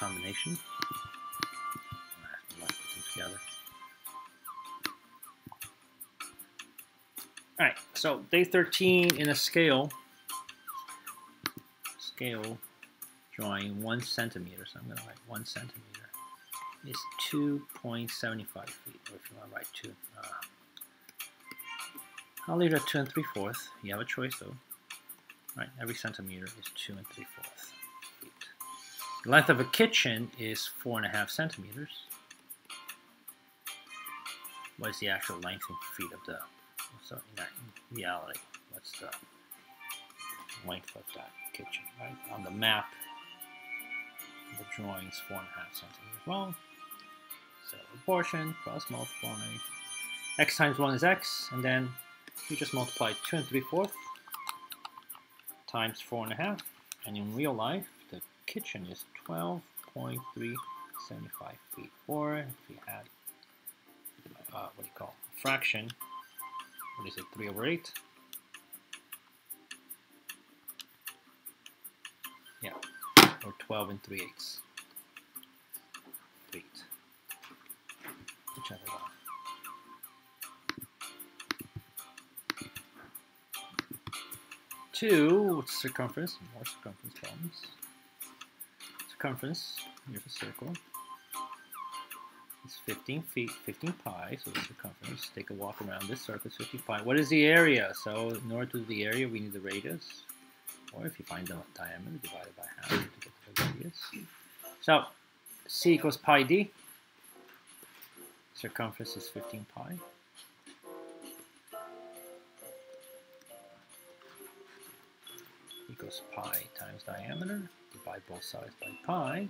combination. Put them together. All right, so day 13 in a scale, scale drawing one centimeter, so I'm gonna write one centimeter, is 2.75 feet, or if you wanna write two. Uh, I'll leave it at two and three fourths. You have a choice though. Right, every centimeter is two and three fourths length of a kitchen is four and a half centimeters. What is the actual length in feet of the, so in reality, what's the length of that kitchen, right? On the map, the drawing is four and a half centimeters long. So proportion plus multiply, x times one is x, and then you just multiply 2 and 3 fourths times 4 and a half. And in real life, kitchen is 12.375 feet. Or if we had, uh, what do you call, fraction, what is it, 3 over 8? Yeah, or 12 and 3 eighths. Feet. Whichever one. two circumference, more circumference problems. Circumference, here's a circle. It's 15 feet, 15 pi, so the circumference. Take a walk around this circle, is 50 pi. What is the area? So in order to the area, we need the radius. Or if you find the diameter, divide it by half to get the radius. So c equals pi d. Circumference is 15 pi. equals pi times diameter. Divide both sides by pi.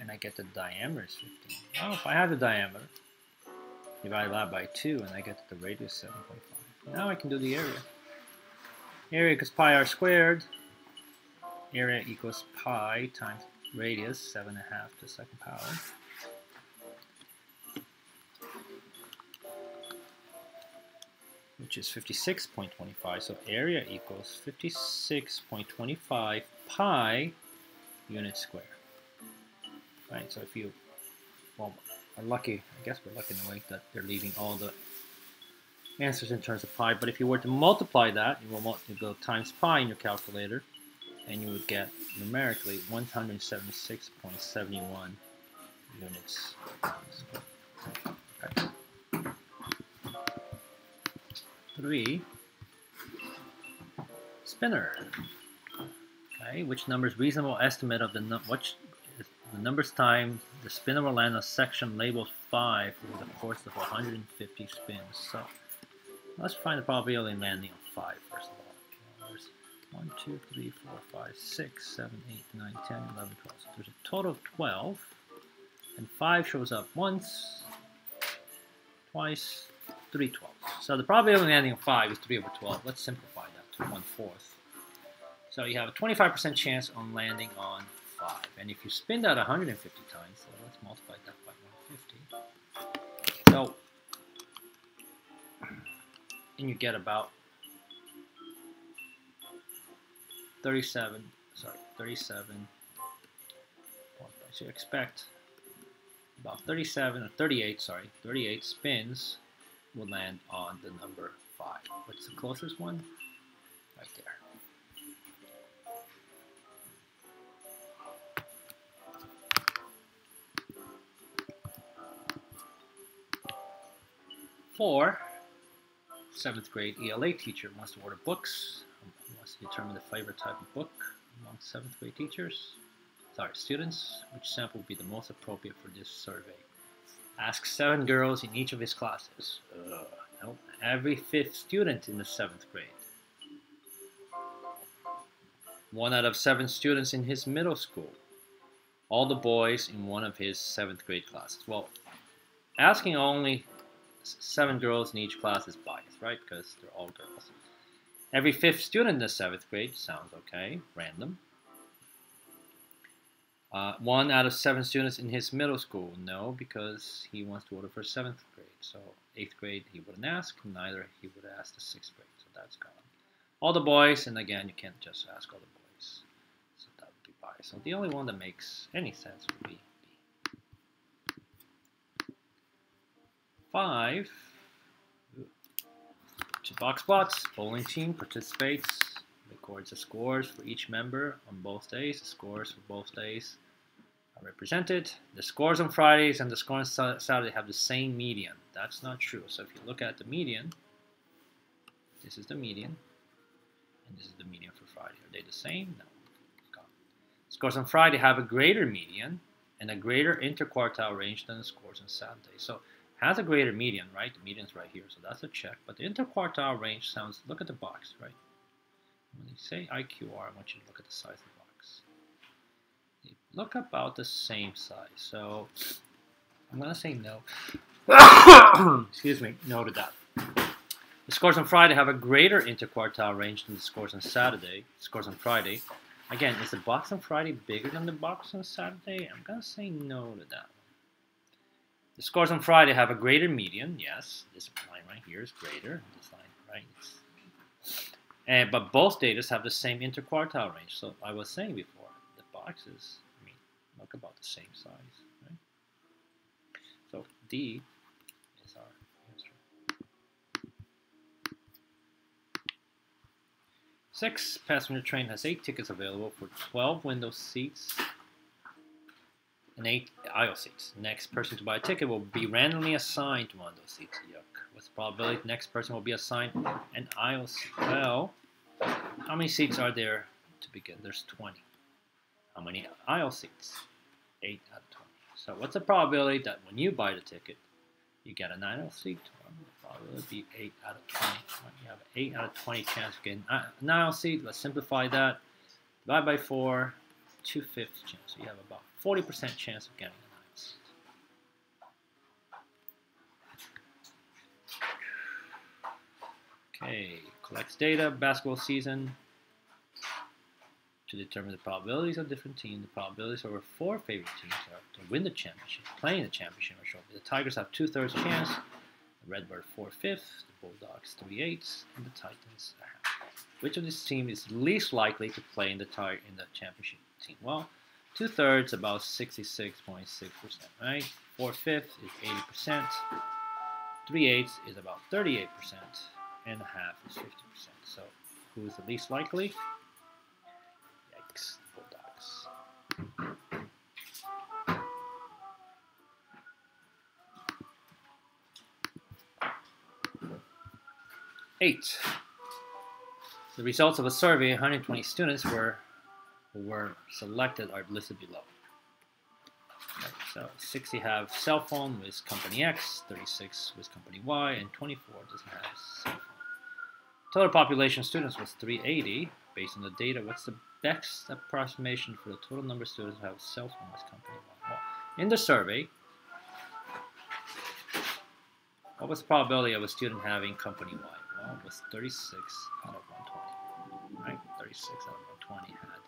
And I get the diameter is 15. Well, if I have the diameter, divide that by 2, and I get the radius 7.5. Now I can do the area. Area equals pi r squared. Area equals pi times radius, 7.5 to the second power. Which is 56.25. So area equals 56.25 pi unit square. Right, so if you, well, are lucky, I guess we're lucky in a way that they're leaving all the answers in terms of pi, but if you were to multiply that, you will you go times pi in your calculator, and you would get numerically 176.71 units. Three. Spinner. Okay, which number is reasonable estimate of the num which the numbers time the spinner will land on section labeled 5 over the course of 150 spins. So let's find the probability of landing on 5 first of all. There's 1, 2, 3, 4, 5, 6, 7, 8, 9, 10, 11, 12. So there's a total of 12. And 5 shows up once, twice, 3 12. So the probability of landing on 5 is 3 over 12. Let's simplify that to 1 fourth. So you have a 25% chance on landing on 5. And if you spin that 150 times, so let's multiply that by 150. So, and you get about 37, sorry, 37, so you expect about 37 or 38, sorry, 38 spins will land on the number 5. What's the closest one? Right there. Four, seventh grade ELA teacher wants to order books, wants to determine the favorite type of book among seventh grade teachers, sorry, students, which sample would be the most appropriate for this survey. Ask seven girls in each of his classes. Uh, no, every fifth student in the seventh grade. One out of seven students in his middle school. All the boys in one of his seventh grade classes. Well, asking only seven girls in each class is biased, right? Because they're all girls. Every fifth student in the seventh grade sounds okay, random. Uh, one out of seven students in his middle school, no, because he wants to order for seventh grade. So eighth grade he wouldn't ask, neither he would ask the sixth grade. So that's gone. All the boys, and again, you can't just ask all the boys. So that would be So the only one that makes any sense would be B. Five. Two box plots. Bowling team participates, records the scores for each member on both days. The scores for both days are represented. The scores on Fridays and the scores on Saturday have the same median. That's not true. So if you look at the median, this is the median, and this is the median for Friday. Are they the same? No. Scores on Friday have a greater median and a greater interquartile range than the scores on Saturday. So has a greater median, right? The median's right here, so that's a check. But the interquartile range sounds, look at the box, right? When you say IQR, I want you to look at the size of the box. They look about the same size. So I'm going to say no. Excuse me, no to that. The scores on Friday have a greater interquartile range than the scores on Saturday. Scores on Friday Again, is the box on Friday bigger than the box on Saturday? I'm going to say no to that The scores on Friday have a greater median. Yes, this line right here is greater. This line, right? But both data have the same interquartile range. So I was saying before, the boxes, I mean, look about the same size. Right? So D is our answer. Six passenger train has eight tickets available for 12 window seats and eight aisle seats. Next person to buy a ticket will be randomly assigned to one of those seats. Yuck. Probability the next person will be assigned an aisle seat? Well, how many seats are there to begin? There's 20. How many aisle seats? 8 out of 20. So what's the probability that when you buy the ticket, you get an aisle seat it would be 8 out of 20. You have 8 out of 20 chance of getting an aisle seat. Let's simplify that. Divide by 4, 2 fifths chance. So you have about 40% chance of getting aisle seat. Okay, collects data, basketball season to determine the probabilities of different teams. The probabilities over four favorite teams are to win the championship, playing the championship. The Tigers have two-thirds chance the Redbird 4 fifths, the Bulldogs 3 eighths, and the Titans a half. Which of these teams is least likely to play in the tar in the championship team? Well, two thirds about 66.6%, right? Four fifths is 80%, three eighths is about 38%, and a half is 50%. So, who is the least likely? Yikes, Bulldogs. 8. The results of a survey, 120 students were were selected are listed below. So 60 have cell phone with company X, 36 with company Y, and 24 doesn't have cell phone. Total population of students was 380. Based on the data, what's the best approximation for the total number of students who have cell phone with company? Well, in the survey, what was the probability of a student having company Y? Well, it was 36 out of 120, right? 36 out of 120 had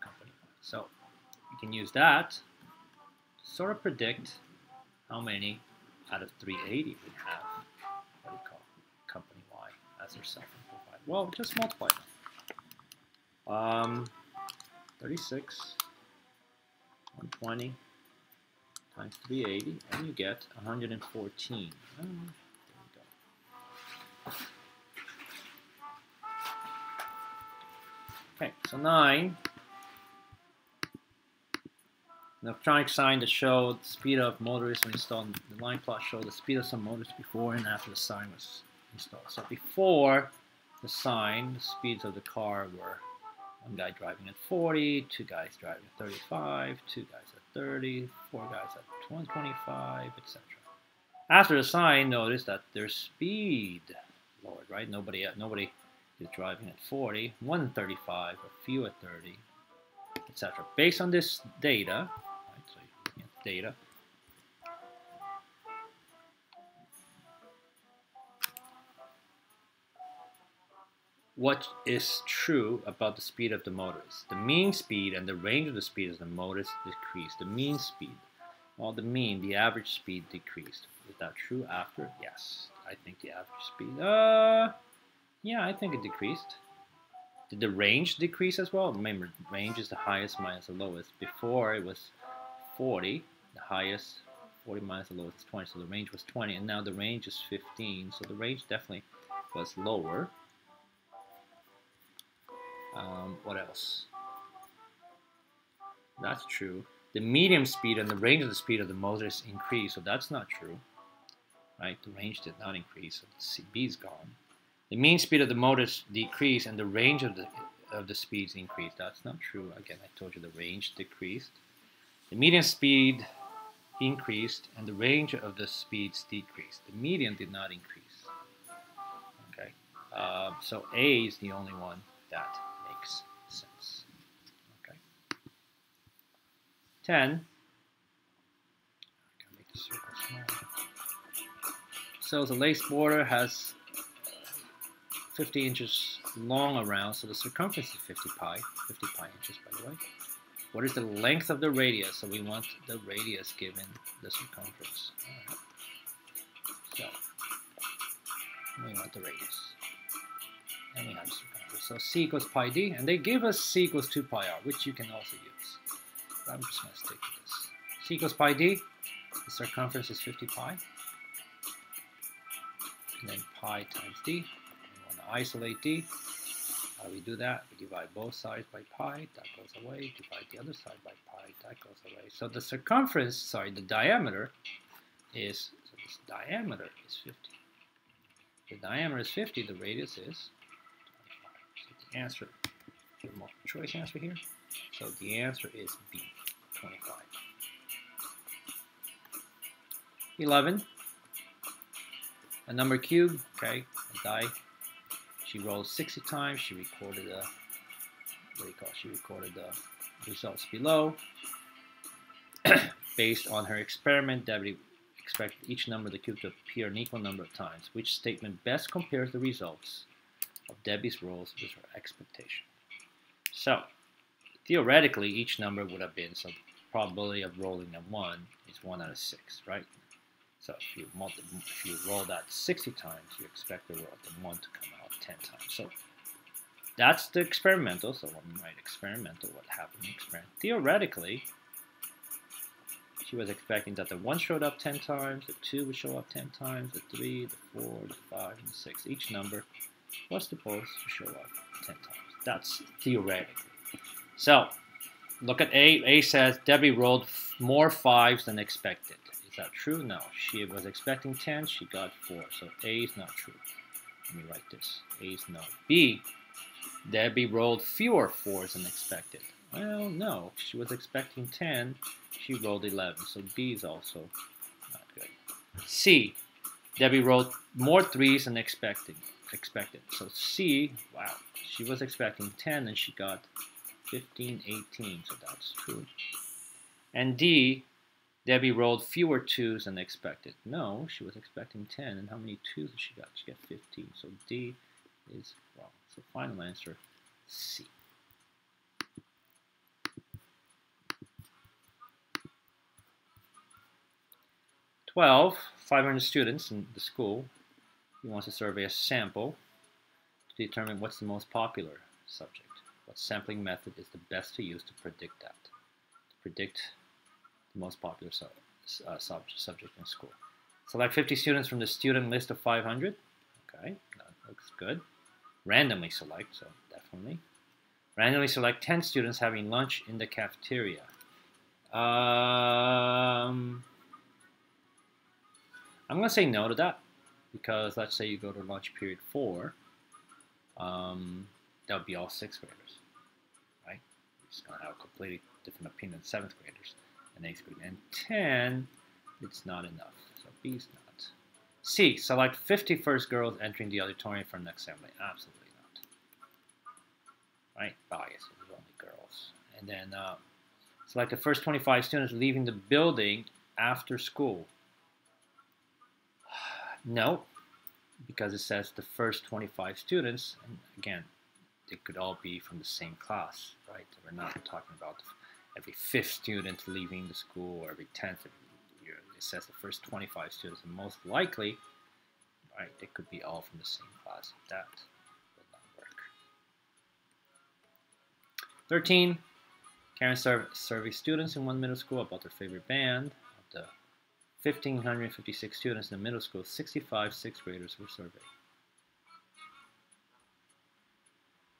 company Y. So you can use that to sort of predict how many out of 380 we have As. Well, just multiply them. Um, 36, 120 times 380, and you get 114. Okay, so 9. The electronic sign to show the speed of motors when installed. The line plot showed the speed of some motors before and after the sign was installed. So before the sign, the speeds of the car were one guy driving at 40, two guys driving at 35, two guys at 30, four guys at 125, etc. After the sign, notice that their speed lowered, right? Nobody, nobody is driving at 40, 135, a few at 30, etc. Based on this data, right, so data, what is true about the speed of the motors. The mean speed and the range of the speed of the motors decreased. The mean speed, well, the mean, the average speed decreased. Is that true after? Yes. I think the average speed, uh, yeah, I think it decreased. Did the range decrease as well? Remember, range is the highest minus the lowest. Before it was 40, the highest 40 minus the lowest is 20, so the range was 20, and now the range is 15, so the range definitely was lower. Um, what else? That's true. The medium speed and the range of the speed of the motors increased, so that's not true. Right? The range did not increase, so CB is gone. The mean speed of the motors decreased and the range of the of the speeds increased. That's not true. Again, I told you the range decreased. The median speed increased and the range of the speeds decreased. The median did not increase. Okay, uh, so A is the only one that makes sense. Okay, 10. make the circle smaller. So the lace border has 50 inches long around, so the circumference is 50 pi, 50 pi inches by the way. What is the length of the radius? So we want the radius given the circumference. Right. So we want the radius. And we have circumference. So c equals pi d, and they give us c equals 2 pi r, which you can also use. I'm just going to stick with this. c equals pi d, the circumference is 50 pi. And then pi times d. We want to isolate d. How do we do that? We divide both sides by pi, that goes away. Divide the other side by pi, that goes away. So the circumference, sorry, the diameter is, so this diameter is 50. The diameter is 50, the radius is 25. So the answer, the multiple choice answer here. So the answer is B, 25. 11. A number cube, okay, a die she rolled 60 times. She recorded the, what do you call it? She recorded the results below. Based on her experiment, Debbie expected each number of the cube to appear an equal number of times. Which statement best compares the results of Debbie's rolls with her expectation? So, theoretically, each number would have been, so probability of rolling a 1 is 1 out of 6, right? So if you, if you roll that 60 times, you expect the, roll, the 1 to come out 10 times. So that's the experimental. So we write experimental, what happened in experiment? Theoretically, she was expecting that the 1 showed up 10 times, the 2 would show up 10 times, the 3, the 4, the 5, and the 6. Each number was supposed to show up 10 times. That's theoretically. So look at A. A says Debbie rolled more 5s than expected. Is that true? No. She was expecting 10, she got 4. So A is not true. Let me write this. A is no. B, Debbie rolled fewer 4s than expected. Well, no. She was expecting 10, she rolled 11. So B is also not good. C, Debbie rolled more 3s than expected. expected. So C, wow, she was expecting 10 and she got 15, 18. So that's true. And D, Debbie rolled fewer twos than expected. No, she was expecting 10. And how many twos did she got? She got 15. So D is wrong. So final answer, C. Twelve, 500 students in the school. He wants to survey a sample to determine what's the most popular subject. What sampling method is the best to use to predict that? To predict the most popular sub, uh, sub, subject in school. Select 50 students from the student list of 500. Okay, that looks good. Randomly select, so definitely. Randomly select 10 students having lunch in the cafeteria. Um, I'm going to say no to that because let's say you go to lunch period 4. Um, that would be all 6th graders? Going to have a completely different opinion than 7th graders and 8th grade. And 10, it's not enough. So B is not. C, select 50 first girls entering the auditorium for next assembly. Absolutely not. Right? Bias, it's only girls. And then uh, select the first 25 students leaving the building after school. no, because it says the first 25 students, and again, they could all be from the same class, right? We're not talking about every fifth student leaving the school or every tenth year. It says the first 25 students, and most likely, right, they could be all from the same class. That would not work. 13. Karen survey, survey students in one middle school about their favorite band. Of the 1,556 students in the middle school, 65 sixth graders were surveyed.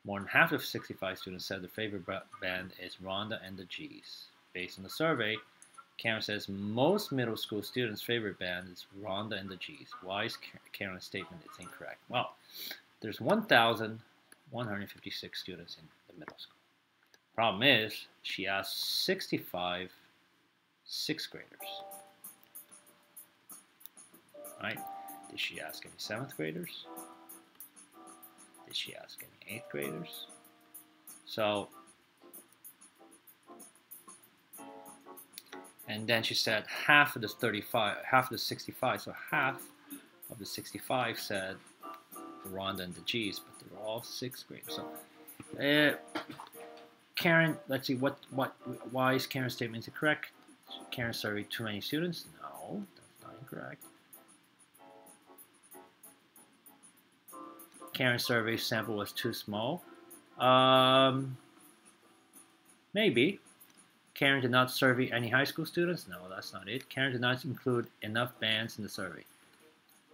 More than half of 65 students said their favorite band is Rhonda and the G's. Based on the survey, Karen says most middle school students' favorite band is Rhonda and the G's. Why is Karen's statement is incorrect? Well, there's 1,156 students in the middle school. Problem is, she asked 65 sixth graders. All right? Did she ask any seventh graders? Did she ask any eighth graders? So, and then she said half of the 35, half of the 65, so half of the 65 said Rhonda and the G's, but they were all sixth graders. So, uh, Karen, let's see, what, what, why is Karen's statement incorrect? Karen surveyed too many students? No, that's not incorrect. Karen's survey sample was too small? Um, maybe. Karen did not survey any high school students? No, that's not it. Karen did not include enough bands in the survey.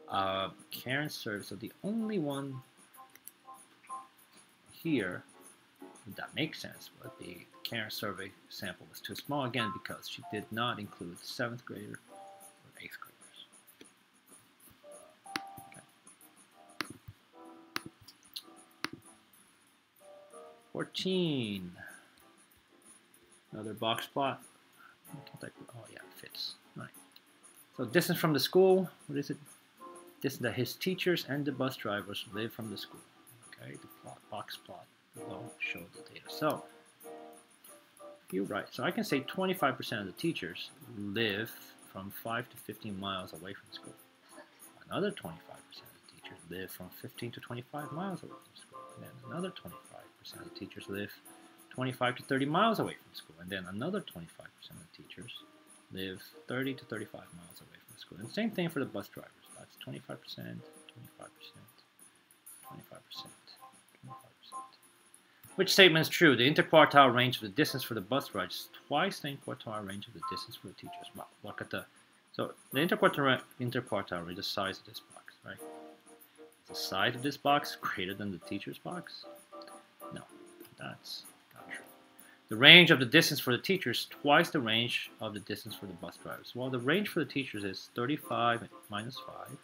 Uh, Karen's survey, so the only one here that makes sense, but the Karen survey sample was too small again because she did not include seventh grader 14. Another box plot. Oh yeah, it fits. Right. So distance from the school, what is it? Distance that his teachers and the bus drivers live from the school. Okay, the plot, box plot will show the data. So you're right. So I can say 25% of the teachers live from 5 to 15 miles away from school. Another 25% of the teachers live from 15 to 25 miles away from school. And then another 25 percent of the teachers live 25 to 30 miles away from school, and then another 25% of the teachers live 30 to 35 miles away from school. And same thing for the bus drivers. That's 25%, 25%, 25%, 25%. Which statement is true? The interquartile range of the distance for the bus ride is twice the interquartile range of the distance for the teachers. Well, look at the so the interquartile interquartile range, the size of this box, right? the size of this box greater than the teacher's box? That's not true. The range of the distance for the teachers twice the range of the distance for the bus drivers. Well, the range for the teachers is 35 minus 5.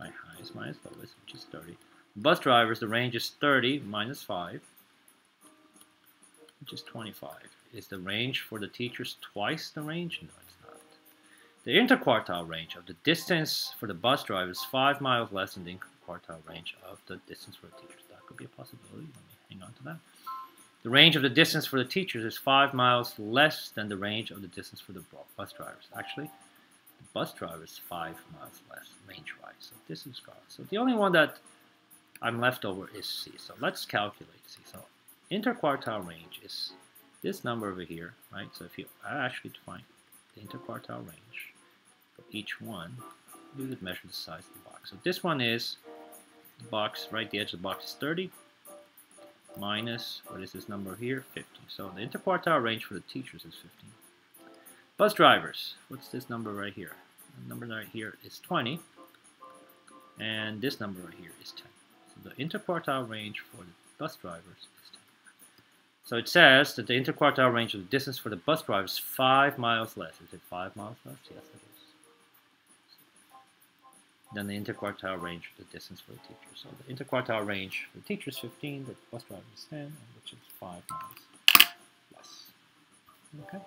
My highest minus lowest, which is 30. Bus drivers, the range is 30 minus 5, which is 25. Is the range for the teachers twice the range? No, it's not. The interquartile range of the distance for the bus driver is 5 miles less than the interquartile range of the distance for the teachers. That could be a possibility. Hang on to that. The range of the distance for the teachers is 5 miles less than the range of the distance for the bus drivers. Actually, the bus driver is 5 miles less range-wise. So this is gone. So the only one that I'm left over is C. So let's calculate C. So interquartile range is this number over here, right? So if you actually define the interquartile range for each one, we would measure the size of the box. So this one is the box, right? The edge of the box is 30 minus, what is this number here? 50. So the interquartile range for the teachers is 15. Bus drivers, what's this number right here? The number right here is 20. And this number right here is 10. So the interquartile range for the bus drivers is 10. So it says that the interquartile range of the distance for the bus drivers is 5 miles less. Is it 5 miles less? Yes, it is. Then the interquartile range for the distance for the teacher. So the interquartile range for the teacher is 15, the bus driver is 10, which is 5 miles less. Okay.